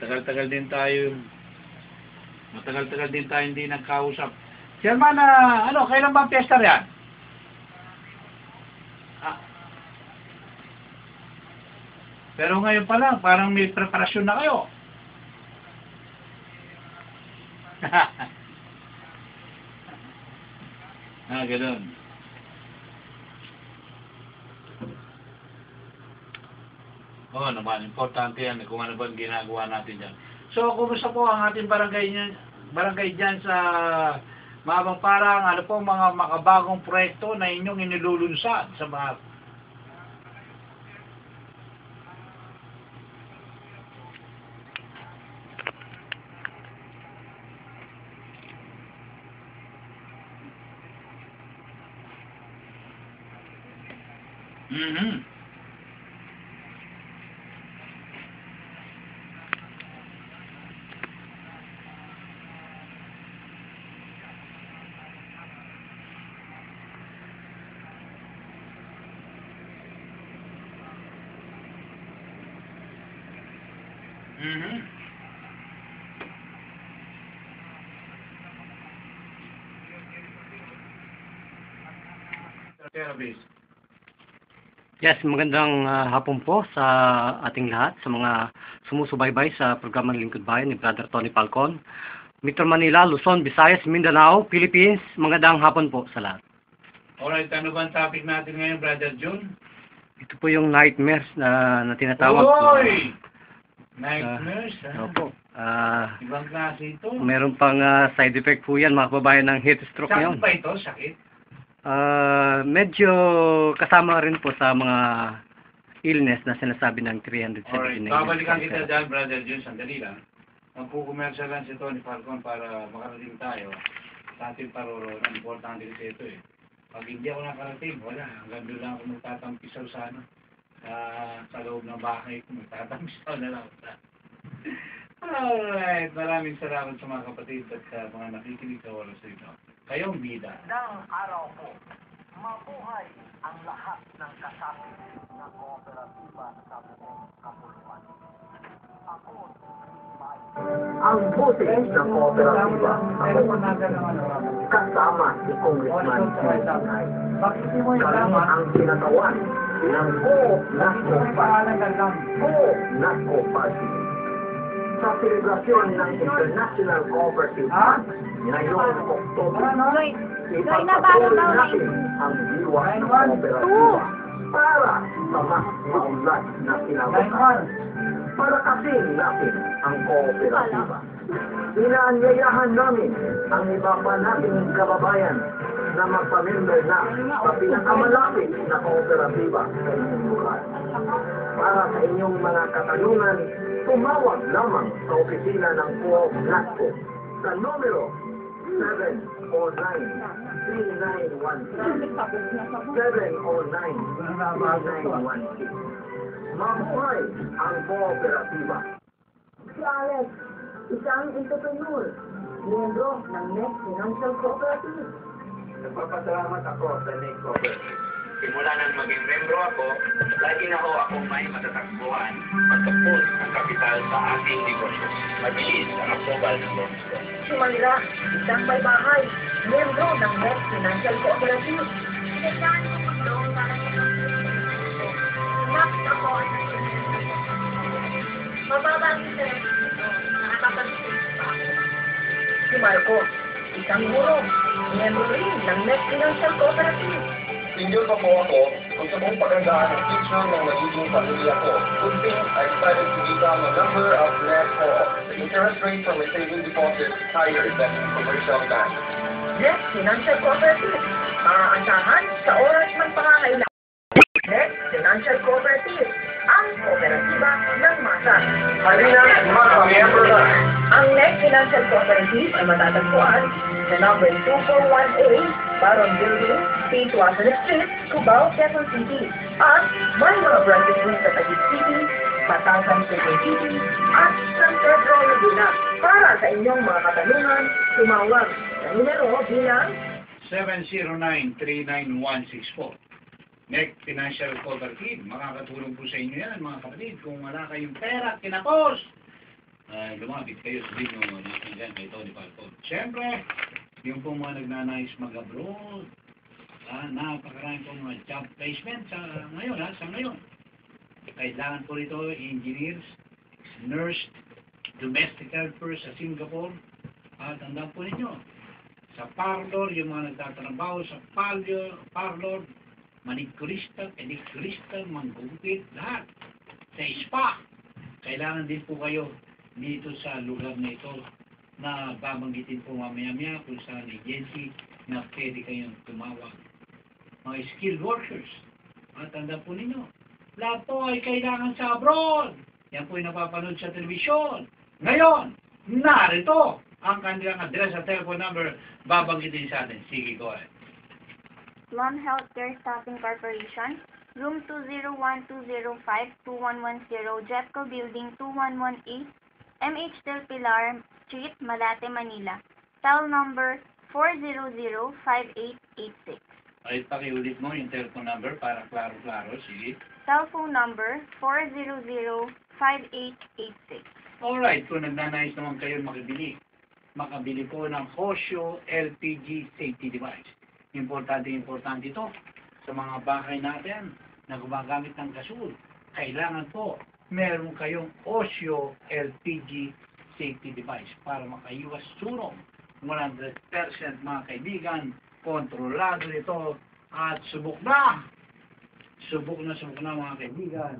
matagal-tagal din tayo, matagal-tagal din tayo hindi nagkausap. Chairman, ah, ano, kailan ba ang piyesta riyan? Ah. Pero ngayon pa lang, parang may preparasyon na kayo. ah, ganun. Oo naman, importante yan kung ano ba ang ginagawa natin dyan. So, kumusta po ang ating barangay, niyan, barangay dyan sa Mabang Parang, ano po mga makabagong proyekto na inyong inilulunsad sa mga Mhm. Mhm. Service. Yes, magandang ah, hapon po sa ating lahat, sa mga sumusubaybay sa programa ng Lingkod Bayan ni Brother Tony Falcon. Metro Manila, Luzon, Visayas, Mindanao, Philippines, magandang hapon po sa lahat. Alright, ano ba ang topic natin ngayon, Brother June? Ito po yung nightmares na, na tinatawag po. Oy! Nightmares, ha? Opo. Ah, Ibang klase ito. meron pang ah, side effect po yan, mga kababayan ng heat stroke Sakit ngayon. ba ito? Sakit? Ah, medyo kasama rin po sa mga illness na sinasabi ng 379. Alright, babalikan kita dyan, Brother June, sandali lang. Magkukumersya lang si Tony Falcon para makarating tayo sa ating paroroon. Importante kasi ito eh. Pag hindi ako nakarating, wala. Hanggang doon lang ako magtatampisaw sa Ah, sa loob ng bahay ko, magtatampisaw na lang. Alright, maraming salamat sa mga kapatid at sa mga nakikinig sa oras ito. Kayong bida. ng araw po, mabuhay ang lahat ng kasapi ng kooperatiba sa buong kapuluan. Ako, ang buti ng kooperatiba kasama si Congressman Sinay. Kami ang sinatawan ng Co-Nasco Party. Co-Nasco Party. Sa selebrasyon ng International Cooperative Month ngayong Oktober, Ipagpatuloy natin ang diwa ng kooperatiba para sa mas maunlad na kinabukasan. Para kasing natin ang kooperatiba. Inaanyayahan namin ang iba pa nating kababayan na magpamember na sa pinakamalapit na kooperatiba sa inyong. Para sa inyong mga katanungan, tumawag lamang sa opisina ng Co-op NATCO sa numero 709-3916. Mabuhay ang kooperatiba. Si Alex, isang entrepreneur, miyembro ng Next Financial Cooperative. Nagpapasalamat ako sa Cooperative. Simula nang maging membro ako, lagi na ho ako may matatagpuan pagkapos ang kapital sa aking negosyo. Mabilis ang approval ng loans ko. Si isang may bahay, miyembro ng Next Financial Cooperative. Kailangan mo mag-loan para sa Next ako Mababa ang interest nito. Nakakapag-isip pa. Si Marco, isang guro, miyembro ng NIC Financial Cooperative. Senior pa po ako sa buong pagandaan ng future ng magiging pamilya ko. Good thing I decided to become a member of NESCO. The interest rate for my saving deposit is higher than commercial bank. Next Financial Cooperative. Maaasahan sa oras ng pangangailangan. Next Financial Cooperative. Ang kooperatiba ng masa. Halina, mag-member na! Ang Next Financial Cooperative ay matatagpuan sa number 241A, Baron Building, State Wasson Street, Cubao, Quezon City. At may mga branches din sa Taguig City, Batangas Quezon City, at San Pedro Laguna. Para sa inyong mga katanungan, tumawag sa numero bilang 709-39164. NEC Financial Cooperative. Makakatulong po sa inyo yan, mga kapatid. Kung wala kayong pera, kinakos. Uh, lumapit kayo, sabihin nyo natin dyan kay Tony Falcon. Siyempre, yung pong mga nagnanais mag-abroad, ah, napakarami pong mga job placement sa ngayon, ha, sa ngayon. Kailangan po rito engineers, nurse, domestic helpers sa Singapore, at tandaan po ninyo, sa parlor, yung mga nagtatrabaho sa parlor, parlor manikurista, pedikurista, manggugupit, lahat. Sa spa, kailangan din po kayo dito sa lugar na ito na babanggitin po mamaya-maya kung saan agency na pwede kayong tumawag. Mga skilled workers, at tanda po ninyo, lahat po ay kailangan sa abroad. Yan po yung napapanood sa telebisyon. Ngayon, narito ang kanilang address at telephone number babanggitin sa atin. Sige, go ahead. Lon Healthcare Staffing Corporation, Room 201-205-2110, Jetco Building 2118, MH Del Pilar Street, Malate, Manila. Cell number 400-5886. Ay, pakiulit mo yung telephone number para klaro-klaro. Sige. Cell phone number 400-5886. Alright, kung nagnanais naman kayo makibili, makabili po ng Hosyo LPG safety device. Importante, importante ito sa mga bahay natin na gumagamit ng gasol. Kailangan po meron kayong Osyo LPG safety device para makaiwas sunog. 100% mga kaibigan, kontrolado ito at subok na. Subok na subok na mga kaibigan.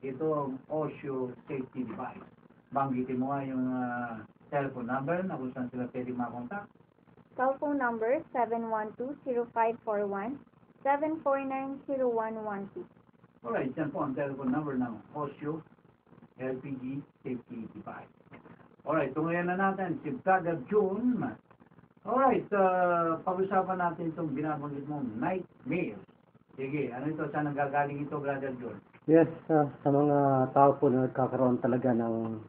Ito ang Osyo safety device banggitin mo nga yung ah, telephone number na kung saan sila pwede makontak. Cell phone number 712-0541, 749-0112. Alright, yan po ang telephone number ng Osyo LPG Safety Device. Alright, tungayan na natin si Brother June. Alright, uh, pag-usapan natin itong binabanggit mong nightmares. Sige, ano ito? Saan nanggagaling ito, Brother June? Yes, ah, sa mga tao po na nagkakaroon talaga ng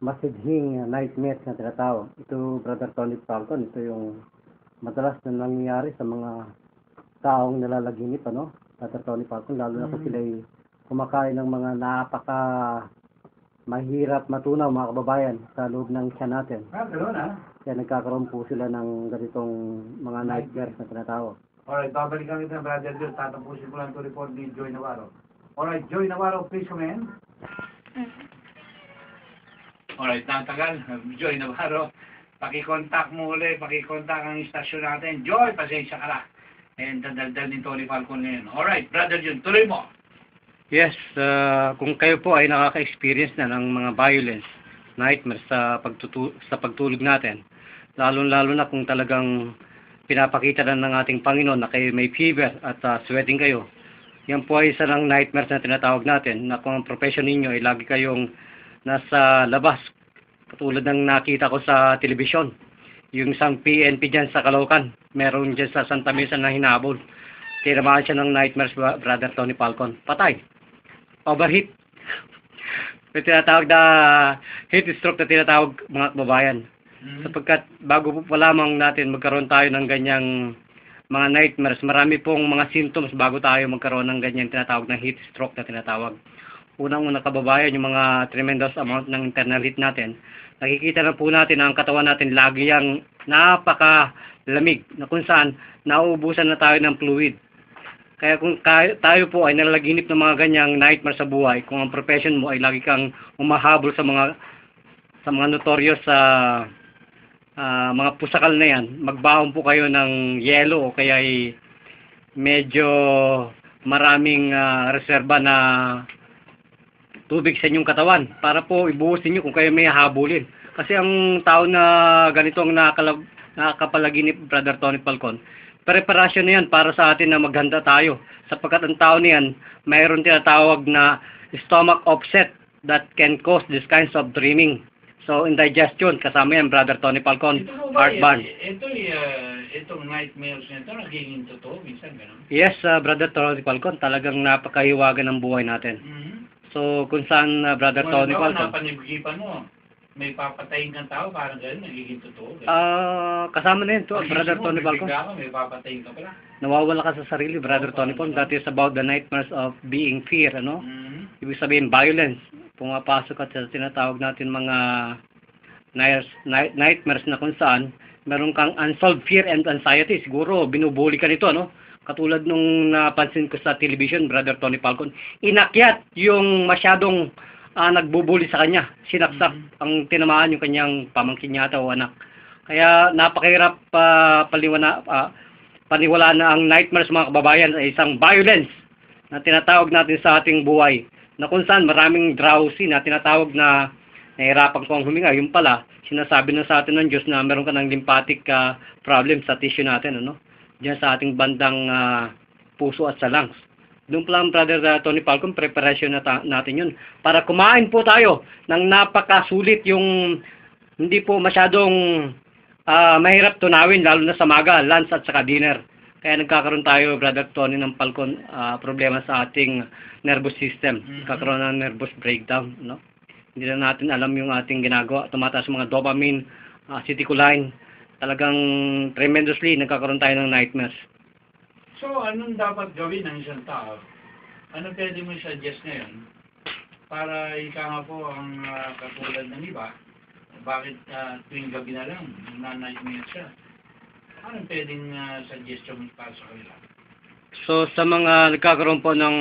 masidhing nightmares na tinatawag. Ito, Brother Tony Falcon, ito yung madalas na nangyayari sa mga taong nalalaginip, ano? Brother Tony Falcon, lalo na kung Mm. sila'y kumakain ng mga napaka mahirap matunaw mga kababayan sa loob ng tiyan natin. Ah, gano'n ah. Kaya nagkakaroon po sila ng ganitong mga nightmares na tinatawag. Alright, babalikan kita, Brother June. Tatapusin ko lang ito report ni Joy Navarro. Alright, Joy Navarro, please come in. Alright, natagal. Joy Navarro, pakikontak mo uli, pakikontak ang istasyon natin. Joy, pasensya ka na. And dadaldal ni Tony Falcon ngayon. Alright, Brother Jun, tuloy mo. Yes, uh, kung kayo po ay nakaka-experience na ng mga violence, nightmares sa, pagtutu- sa pagtulog natin, lalo-lalo na kung talagang pinapakita na ng ating Panginoon na kayo may fever at uh, sweating kayo, yan po ay isa ng nightmares na tinatawag natin na kung ang profession ninyo ay lagi kayong nasa labas, katulad ng nakita ko sa telebisyon, yung isang PNP dyan sa Caloocan, meron dyan sa Santa Mesa na hinabol. Tinamaan siya ng nightmares, brother Tony Falcon. Patay. Overheat. May tinatawag na heat stroke na tinatawag mga kababayan. Hmm? Sapagkat bago po pa lamang natin magkaroon tayo ng ganyang mga nightmares, marami pong mga symptoms bago tayo magkaroon ng ganyan tinatawag na heat stroke na tinatawag. Unang-una kababayan, yung mga tremendous amount ng internal heat natin, nakikita na po natin na ang katawan natin lagi yung napaka-lamig na kung saan nauubusan na tayo ng fluid. Kaya kung tayo po ay nalalaginip ng mga ganyang nightmare sa buhay, kung ang profession mo ay lagi kang umahabol sa mga sa mga notorious sa ah, mga pusakal na yan, magbaon po kayo ng yelo o kaya ay medyo maraming ah, reserba na tubig sa inyong katawan para po ibuhos niyo kung kayo may habulin. Kasi ang tao na ganito ang nakalag, nakakapalaginip, Brother Tony Falcon, preparasyon na yan para sa atin na maghanda tayo. Sapagkat ang tao niyan, mayroon tinatawag na stomach upset that can cause these kinds of dreaming. So, indigestion, kasama yan, Brother Tony Falcon, heartburn. ito, uh, itong nightmares na ito, nagiging totoo, minsan gano'n. Yes, uh, Brother Tony Falcon, talagang napakahiwaga ng buhay natin. Mm-hmm. So, kung saan, uh, Brother Tony Kung Falcon, napanigipan mo, may papatayin kang tao, parang gano'n, nagiging totoo. gano'n. ah kasama na yun to, Pag Brother mo, Tony Falcon. bibigla ka, may papatayin ka pala. Nawawala ka sa sarili, Brother Tony Falcon. That is about the nightmares of being fear, ano? Mm-hmm. Ibig sabihin, violence. Pumapasok ka sa tinatawag natin mga night, night, nightmares na kung saan meron kang unsolved fear and anxiety. Siguro, binubuli ka nito, no? Katulad nung napansin ko sa television, Brother Tony Falcon, inakyat yung masyadong ah, nagbubuli sa kanya. Sinaksak ang tinamaan yung kanyang pamangkin yata o anak. Kaya napakahirap pa paliwana, ah, paniwala na ang nightmares mga kababayan ay isang violence na tinatawag natin sa ating buhay na kung saan maraming drowsy na tinatawag na nahihirapan ko ang huminga. Yung pala, sinasabi na sa atin ng Diyos na meron ka ng lymphatic ah, problem sa tissue natin, ano? Diyan sa ating bandang ah, puso at sa lungs. Doon lang, Brother ah, Tony Falcon, preparation na natin yun. Para kumain po tayo ng napakasulit yung hindi po masyadong ah, mahirap tunawin, lalo na sa maga, lunch at saka dinner. Kaya nagkakaroon tayo, Brother Tony, ng Falcon, ah, problema sa ating nervous system. Mhm. Nagkakaroon ng nervous breakdown, no? Hindi na natin alam yung ating ginagawa. Tumataas mga dopamine, acetylcholine. Talagang tremendously nagkakaroon tayo ng nightmares. So, anong dapat gawin ng isang tao? Ano pwede mo suggest ngayon? Para ika nga po ang ah, katulad ng iba, bakit ah, tuwing gabi na lang, na-nightmare siya? Anong pwedeng ah, suggestion mo para sa kanila? So sa mga nagkakaroon po ng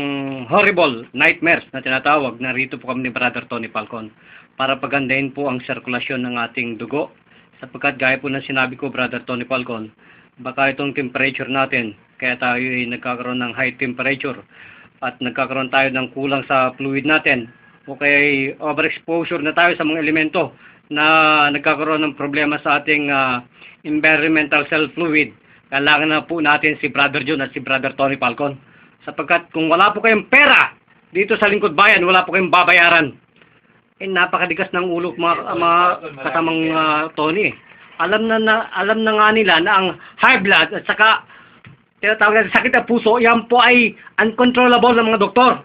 horrible nightmares na tinatawag, narito po kami ni Brother Tony Falcon para pagandahin po ang sirkulasyon ng ating dugo. Sapagkat gaya po ng sinabi ko, Brother Tony Falcon, baka itong temperature natin, kaya tayo ay nagkakaroon ng high temperature at nagkakaroon tayo ng kulang sa fluid natin o kaya overexposure na tayo sa mga elemento na nagkakaroon ng problema sa ating ah, environmental cell fluid kailangan na po natin si Brother John at si Brother Tony Falcon. Sapagkat kung wala po kayong pera dito sa lingkod bayan, wala po kayong babayaran. Eh, napakadigas ng ulo mga, mga kasamang ah, Tony. Alam na, na alam na nga nila na ang high blood at saka tinatawag natin sakit ng puso, yan po ay uncontrollable ng mga doktor.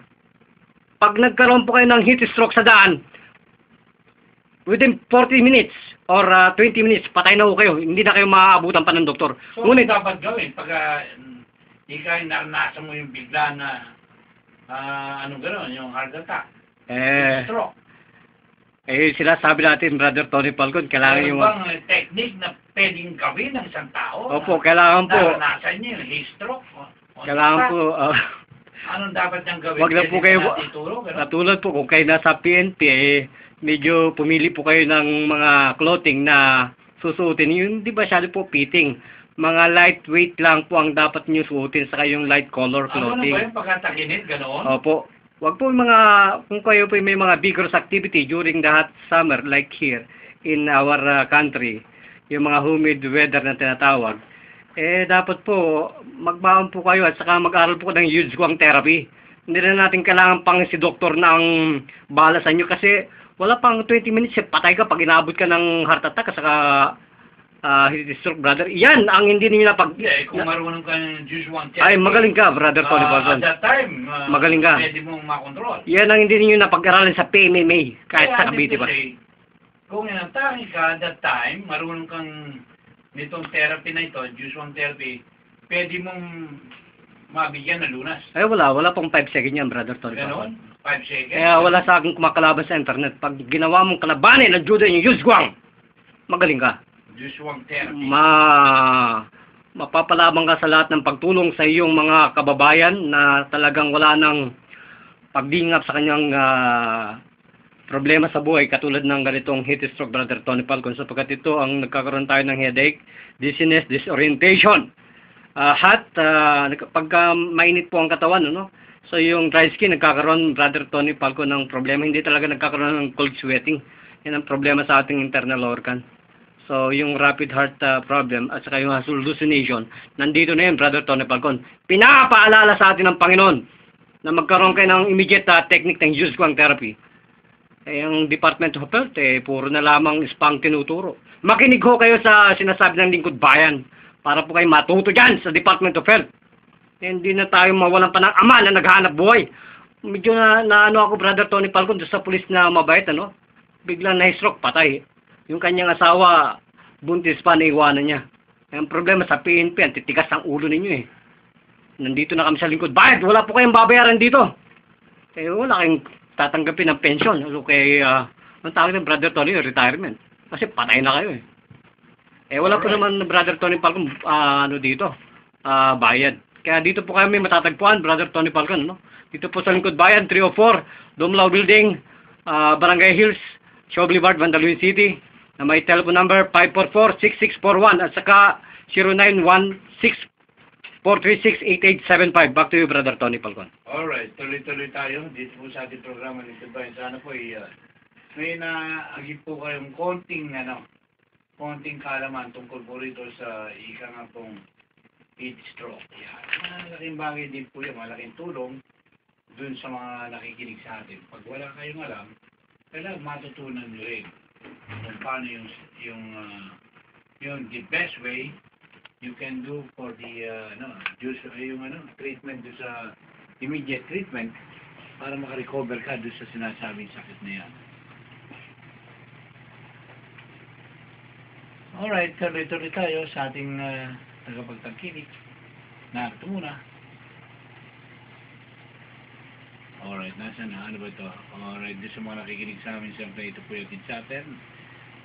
Pag nagkaroon po kayo ng heat stroke sa daan, within 40 minutes or ah, 20 minutes, patay na po kayo. Hindi na kayo maaabutan pa ng doktor. So, Ngunit, dapat gawin pag uh, ikaw naranasan mo yung bigla na ah, ano gano'n, yung heart attack, eh, stroke. Eh, sila sabi natin, Brother Tony Falcon, kailangan yung... bang eh, technique na pwedeng gawin ng isang tao? Opo, na kailangan po, Naranasan niya yung heat stroke. o- o kailangan stroke. po, ah, Anong dapat niyang gawin? Wag na po kayo-? Katulad po, kung kayo nasa PNP, eh, medyo pumili po kayo ng mga clothing na susuotin. Yung di ba masyado po fitting. Mga lightweight lang po ang dapat niyo suotin sa yung light color Ano na ba clothing. yung pagkataginit, gano'n? Opo. Wag po mga, kung kayo po may mga vigorous activity during the hot summer like here in our uh, country, yung mga humid weather na tinatawag, eh dapat po magbaon po kayo at saka mag-aral po ng Yuzguang therapy. Hindi na natin kailangan pang si doktor na ang bahala sa inyo kasi wala pang 20 minutes, eh, patay ka pag inabot ka ng heart attack at saka uh, heat stroke, brother. Yan ang hindi ninyo napag... Eh, kung marunong ka ng Juice One ay, magaling ka, brother Tony Ah, Falcon. At that time, ah, Magaling ka. Pwede mong makontrol. Yan ang hindi ninyo napag-aralan sa PMMA, kahit Kaya sa Cavite pa. say, Kung inatake ka at that time, marunong kang nitong therapy na ito, Juice One therapy, pwede mong mabigyan ng lunas. Ay wala, wala pang 5 second yan, brother Tony Ganon? Falcon. 5 seconds? Kaya wala sa akin kumakalaban sa internet. Pag ginawa mong kalabanin ng judo yung Yuzguang, magaling ka. Therapy. Ma mapapalabang ka sa lahat ng pagtulong sa iyong mga kababayan na talagang wala nang pagdingap sa kanyang ah, problema sa buhay katulad ng ganitong heat stroke brother Tony Falcon sapagkat ito ang nagkakaroon tayo ng headache, dizziness, disorientation. Ah, hot, nag- pagka mainit po ang katawan, ano? So yung dry skin, nagkakaroon, brother Tony Falcon, ng problema. Hindi talaga nagkakaroon ng cold sweating. Yan ang problema sa ating internal organ. So yung rapid heart ah, problem at saka yung hallucination, nandito na yun, brother Tony Falcon. Pinapaalala sa atin ng Panginoon na magkaroon kayo ng immediate ah, technique ng use therapy. Eh, ang Department of Health, eh, puro na lamang spang tinuturo. Makinig ho kayo sa sinasabi ng lingkod bayan para po kayo matuto dyan sa Department of Health. Eh, hindi na tayo mawalan pa ng ama na naghahanap buhay. Medyo na, na ano ako, brother Tony Falcon, sa pulis na mabait, ano? Biglang na-stroke, patay. Yung kanyang asawa, buntis pa, naiwanan niya. Ang problema sa PNP, ang titigas ang ulo ninyo eh. Nandito na kami sa lingkod. Bakit? Wala po kayong babayaran dito. Eh, wala kayong tatanggapin ng pension. Ano kay, ah, ang tawag ng brother Tony, retirement. Kasi patay na kayo eh. Eh wala po naman Brother Tony Falcon ah, ano dito, ah, bayad. Kaya dito po kami matatagpuan, Brother Tony Falcon, no? Dito po sa Lingkod Bayan, 304, Dumlao Building, ah, Barangay Hills, Shaw Boulevard, Vandaluyong City, na may telephone number 544-6641 at saka 0916-436-8875. Back to you, Brother Tony Falcon. Alright, tuloy-tuloy tayo dito po sa ating programa ni Tubayan. Sana po ay uh, may naagip po kayong konting ano, konting kalaman tungkol po rito sa ika nga pong heat stroke. Yan. Malaking bagay din po yan, malaking tulong dun sa mga nakikinig sa atin. Pag wala kayong alam, kailangan matutunan nyo rin kung paano yung, yung, uh, yung the best way you can do for the, uh, ano, uh, yung ano, treatment do sa immediate treatment para makarecover ka doon sa sinasabing sakit na yan. Alright, tuloy-tuloy tayo sa ating uh, tagapagtangkilik. Na, ito muna. Alright, nasa na? Ano ba ito? Alright, doon sa mga nakikinig sa amin, siyempre ito po yung sa atin.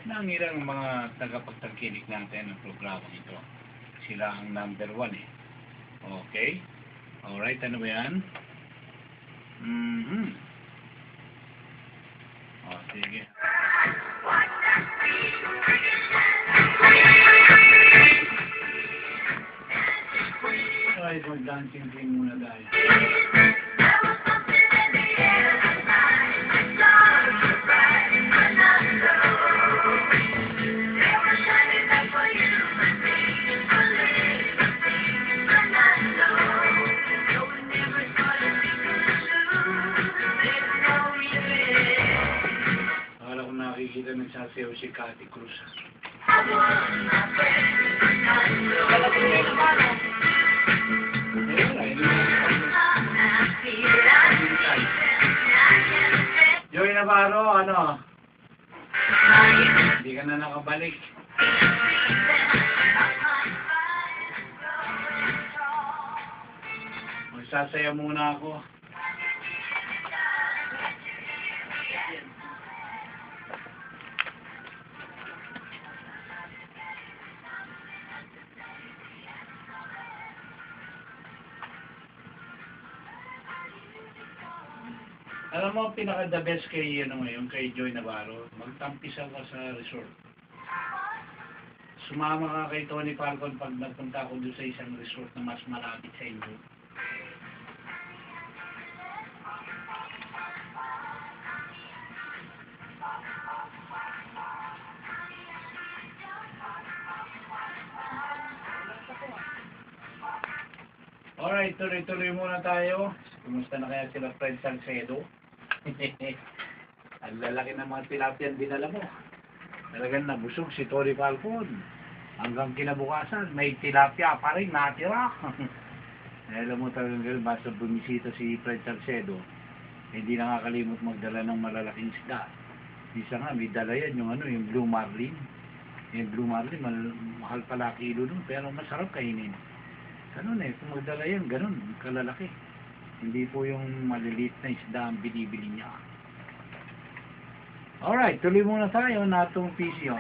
Nangilang mga tagapagtangkilik natin ng programa ito. Sila ang number one eh. Okay? Alright, ano ba yan? Mhm. Cruz. Joy Navarro, ano? Hindi ka na nakabalik. Magsasaya muna ako. Alam mo, pinaka the best kay, ano ngayon, kay Joy Navarro, magtampisaw ka sa resort. Sumama ka kay Tony Falcon pag nagpunta ako doon sa isang resort na mas malapit sa inyo. Alright, tuloy-tuloy muna tayo. Kumusta na kaya sila Fred Salcedo? Ang lalaki ng mga tilapia dinala mo. Talagang nabusog si Tori Falcon. Hanggang kinabukasan, may tilapia pa rin natira. Alam mo talagang basta bumisita si Fred Salcedo, hindi nakakalimot magdala ng malalaking isda. Isa nga, may dala yan, yung ano, yung Blue Marlin. Yung Blue Marlin, mahal pala kilo dun, pero masarap kainin. Ganun eh, kung magdala yan, ganun, kalalaki. Hindi po yung maliliit na isda ang binibili niya. Alright, tuloy muna tayo na itong PC. Oh.